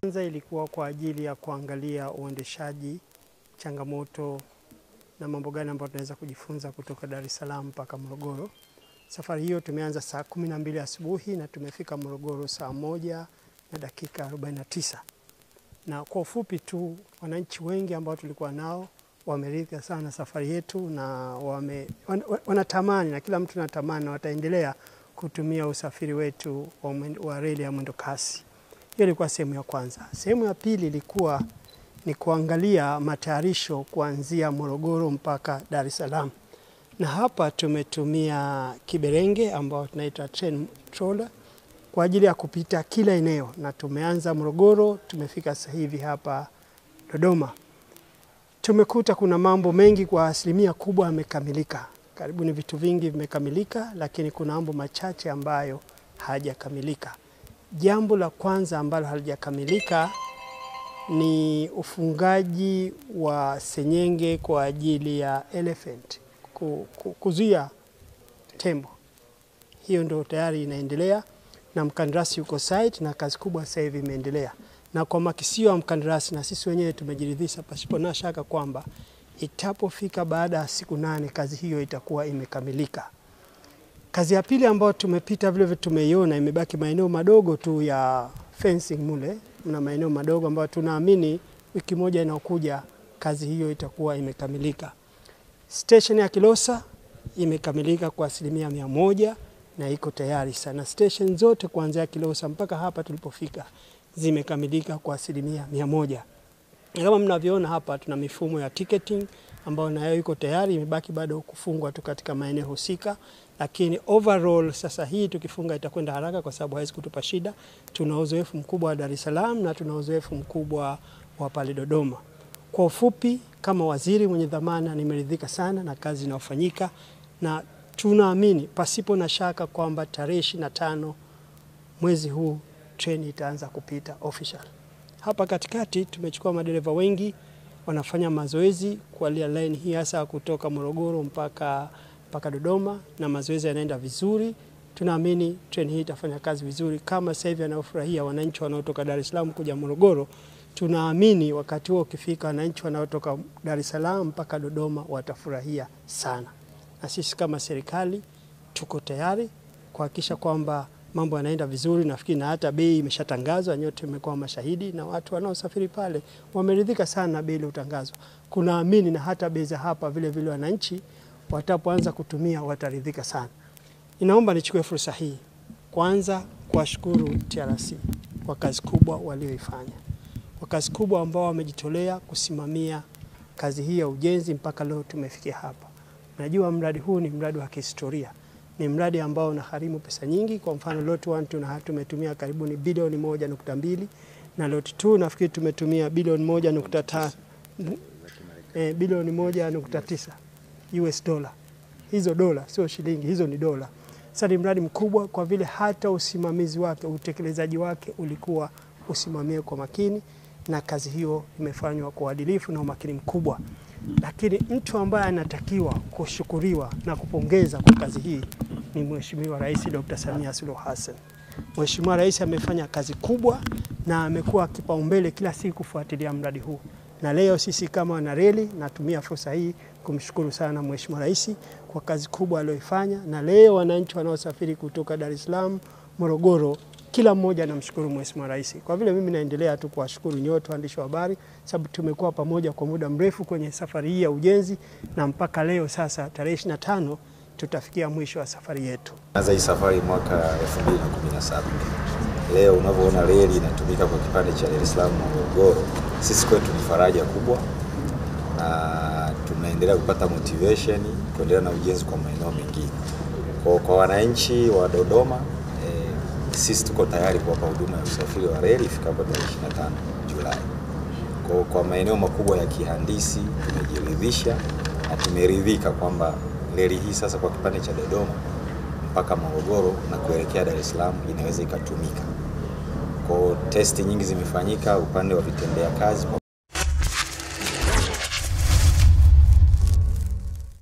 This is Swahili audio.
Kwanza ilikuwa kwa ajili ya kuangalia uendeshaji, changamoto na mambo gani ambayo tunaweza kujifunza kutoka Dar es Salaam mpaka Morogoro. Safari hiyo tumeanza saa kumi na mbili asubuhi na tumefika Morogoro saa moja na dakika 49. Na kwa ufupi tu, wananchi wengi ambao tulikuwa nao wameridhika sana safari yetu na wame, wan, wanatamani na kila mtu anatamani na wataendelea kutumia usafiri wetu wa, wa reli ya mwendo kasi. Hiyo ilikuwa sehemu ya kwanza. Sehemu ya pili ilikuwa ni kuangalia matayarisho kuanzia Morogoro mpaka Dar es Salaam, na hapa tumetumia kiberenge ambao tunaita train trawler kwa ajili ya kupita kila eneo, na tumeanza Morogoro, tumefika sasa hivi hapa Dodoma. Tumekuta kuna mambo mengi kwa asilimia kubwa yamekamilika, karibuni vitu vingi vimekamilika, lakini kuna mambo machache ambayo hayajakamilika. Jambo la kwanza ambalo halijakamilika ni ufungaji wa senyenge kwa ajili ya elephant, ku- ku- kuzuia tembo. Hiyo ndio tayari inaendelea na mkandarasi yuko site na kazi kubwa sasa hivi imeendelea, na kwa makisio ya mkandarasi na sisi wenyewe tumejiridhisha pasipo na shaka kwamba itapofika baada ya siku nane kazi hiyo itakuwa imekamilika. Kazi ya pili ambayo tumepita vile vile tumeiona, imebaki maeneo madogo tu ya fencing mule, na maeneo madogo ambayo tunaamini wiki moja inaokuja kazi hiyo itakuwa imekamilika. Station ya Kilosa imekamilika kwa asilimia mia moja na iko tayari sana. Station zote kuanzia Kilosa mpaka hapa tulipofika zimekamilika kwa asilimia mia moja. Kama mnavyoona hapa tuna mifumo ya ticketing ambayo nayo iko tayari, imebaki bado kufungwa tu katika maeneo husika, lakini overall sasa hii tukifunga itakwenda haraka kwa sababu haiwezi kutupa shida. Tuna uzoefu mkubwa wa Dar es Salaam na tuna uzoefu mkubwa wa pale Dodoma. Kwa ufupi, kama waziri mwenye dhamana, nimeridhika sana na kazi inayofanyika na tunaamini pasipo na shaka kwamba tarehe 25 mwezi huu treni itaanza kupita official. Hapa katikati tumechukua madereva wengi wanafanya mazoezi kualia line hii hasa kutoka Morogoro mpaka, mpaka Dodoma na mazoezi yanaenda vizuri. Tunaamini treni hii itafanya kazi vizuri kama sasa hivi anaofurahia wananchi wanaotoka Dar es Salaam kuja Morogoro. Tunaamini wakati huo ukifika, wananchi wanaotoka Dar es Salaam mpaka Dodoma watafurahia sana, na sisi kama serikali tuko tayari kuhakikisha kwamba mambo yanaenda vizuri. Nafikiri na hata bei imeshatangazwa, nyote mmekuwa mashahidi, na watu wanaosafiri pale wameridhika sana na bei iliyotangazwa. Kunaamini na hata bei za hapa vile vile wananchi watapoanza kutumia wataridhika sana. inaomba nichukue fursa hii kwanza kuwashukuru TRC kwa kazi kubwa walioifanya, kwa kazi kubwa ambao wamejitolea kusimamia kazi hii ya ujenzi mpaka leo tumefikia hapa. Najua mradi huu ni mradi wa kihistoria, ni mradi ambao unagharimu pesa nyingi. Kwa mfano lot 1 tuna tumetumia karibuni bilioni moja nukta mbili na lot 2 nafikiri tumetumia bilioni moja nukta ta, eh, bilioni moja nukta tisa US dola. Hizo dola sio shilingi, hizo ni dola. Sasa ni mradi mkubwa kwa vile hata usimamizi wake, utekelezaji wake ulikuwa usimamie kwa makini, na kazi hiyo imefanywa kwa uadilifu na umakini mkubwa. Lakini mtu ambaye anatakiwa kushukuriwa na kupongeza kwa kazi hii ni Mheshimiwa Rais Dr. Samia Suluhu Hassan. Mheshimiwa Rais amefanya kazi kubwa na amekuwa kipaumbele kila siku kufuatilia mradi huu, na leo sisi kama wanareli, natumia fursa hii kumshukuru sana Mheshimiwa Rais kwa kazi kubwa aliyoifanya, na leo wananchi wanaosafiri kutoka Dar es Salaam, Morogoro, kila mmoja anamshukuru Mheshimiwa Rais. Kwa vile mimi naendelea tu kuwashukuru nyote waandishi wa habari, sababu tumekuwa pamoja kwa muda mrefu kwenye safari hii ya ujenzi, na mpaka leo sasa tarehe 25 tutafikia mwisho wa safari yetu. Anza hii safari mwaka 2017. Leo unavyoona reli inatumika kwa kipande cha Dar es Salaam Morogoro, sisi kwetu ni faraja kubwa, na tunaendelea kupata motivation kuendelea na ujenzi kwa maeneo mengine. Kwa, kwa wananchi wa Dodoma e, sisi tuko tayari kuwapa huduma ya usafiri wa reli ifikapo tarehe 25 Julai. Kwa, kwa maeneo makubwa ya kihandisi tumejiridhisha na tumeridhika kwamba reli hii sasa kwa kipande cha Dodoma mpaka Morogoro na kuelekea Dar es Salaam inaweza ikatumika. Kwa testi nyingi zimefanyika upande wa vitendea kazi